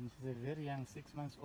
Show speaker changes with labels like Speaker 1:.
Speaker 1: and she's a very young, six months old.